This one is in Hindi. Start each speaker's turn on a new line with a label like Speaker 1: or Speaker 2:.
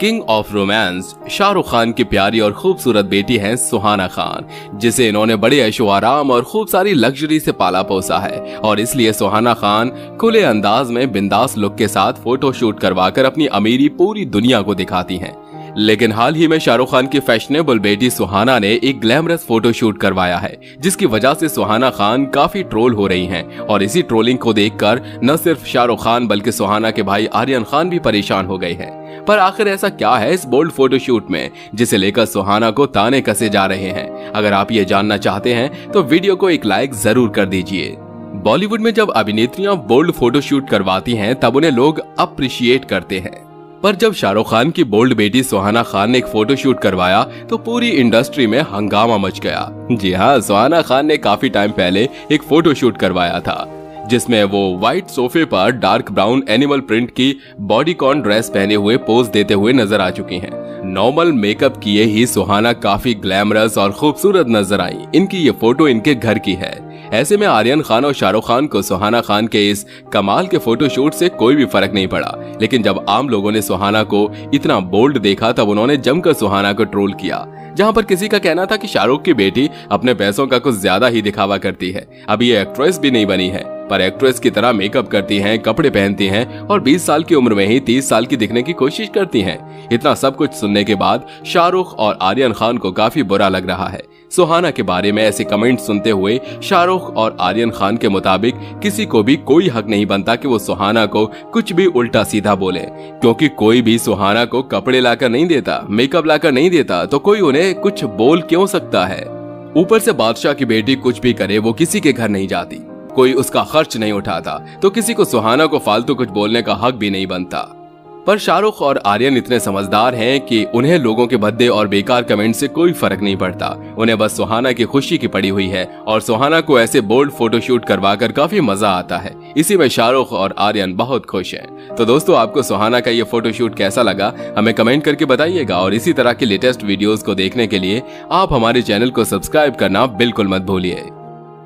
Speaker 1: King of romance Shahrukh Khan की प्यारी और खूबसूरत बेटी हैं सुहाना खान, जिसे इन्होंने बड़े ऐशो आराम और खूब सारी लग्जरी से पाला पोसा है। और इसलिए सुहाना खान खुले अंदाज में बिंदास लुक के साथ फ़ोटो शूट करवाकर अपनी अमीरी पूरी दुनिया को दिखाती हैं। लेकिन हाल ही में शाहरुख खान की फैशनेबल बेटी सुहाना ने एक ग्लैमरस फ़ोटो शूट करवाया है, जिसकी वजह से सुहाना खान काफ़ी ट्रोल हो रही हैं। और इसी ट्रोलिंग को देखकर न सिर्फ़ शाहरुख खान बल्कि सुहाना के भाई आर्यन खान भी परेशान हो गए हैं। पर आखिर ऐसा क्या है इस बोल्ड फोटोशूट में, जिसे लेकर सुहाना को ताने कसे जा रहे हैं? अगर आप ये जानना चाहते हैं तो वीडियो को एक लाइक ज़रूर कर दीजिए। बॉलीवुड में जब अभिनेत्रियाँ बोल्ड फोटोशूट करवाती हैं, तब उन्हें लोग अप्रिशिएट करते हैं। पर जब शाहरुख खान की बोल्ड बेटी सुहाना खान ने एक फ़ोटो शूट करवाया तो पूरी इंडस्ट्री में हंगामा मच गया। जी हाँ सुहाना खान ने काफ़ी टाइम पहले एक फ़ोटो शूट करवाया था, जिसमें वो व्हाइट सोफे पर डार्क ब्राउन एनिमल प्रिंट की बॉडीकॉन ड्रेस पहने हुए पोज देते हुए नज़र आ चुकी हैं। नॉर्मल मेकअप किए ही सुहाना काफ़ी ग्लैमरस और खूबसूरत नज़र आई। इनकी ये फ़ोटो इनके घर की है। ऐसे में आर्यन खान और शाहरुख खान को सुहाना खान के इस कमाल के फोटोशूट से कोई भी फ़र्क नहीं पड़ा। लेकिन जब आम लोगों ने सुहाना को इतना बोल्ड देखा, तब उन्होंने जमकर सुहाना को ट्रोल किया, जहाँ पर किसी का कहना था कि शाहरुख की बेटी अपने पैसों का कुछ ज़्यादा ही दिखावा करती है। अभी ये एक्ट्रेस भी नहीं बनी है। पर एक्ट्रेस की तरह मेकअप करती हैं, कपड़े पहनती हैं और 20 साल की उम्र में ही 30 साल की दिखने की कोशिश करती हैं। इतना सब कुछ सुनने के बाद शाहरुख और आर्यन खान को काफ़ी बुरा लग रहा है। सुहाना के बारे में ऐसे कमेंट सुनते हुए शाहरुख और आर्यन खान के मुताबिक किसी को भी कोई हक नहीं बनता कि वो सुहाना को कुछ भी उल्टा सीधा बोले। क्योंकि कोई भी सुहाना को कपड़े लाकर नहीं देता मेकअप लाकर नहीं देता तो कोई उन्हें कुछ बोल क्यों सकता है? ऊपर से बादशाह की बेटी कुछ भी करे वो किसी के घर नहीं जाती। कोई उसका खर्च नहीं उठाता तो किसी को सुहाना को फालतू कुछ बोलने का हक भी नहीं बनता। पर शाहरुख और आर्यन इतने समझदार हैं कि उन्हें लोगों के भद्दे और बेकार कमेंट से कोई फ़र्क नहीं पड़ता। उन्हें बस सुहाना की खुशी की पड़ी हुई है, और सुहाना को ऐसे बोल्ड फोटोशूट करवाकर काफ़ी मज़ा आता है। इसी में शाहरुख और आर्यन बहुत खुश हैं। तो दोस्तों, आपको सुहाना का ये फोटोशूट कैसा लगा, हमें कमेंट करके बताइएगा, और इसी तरह के लेटेस्ट वीडियोज़ को देखने के लिए आप हमारे चैनल को सब्सक्राइब करना बिल्कुल मत भूलिए।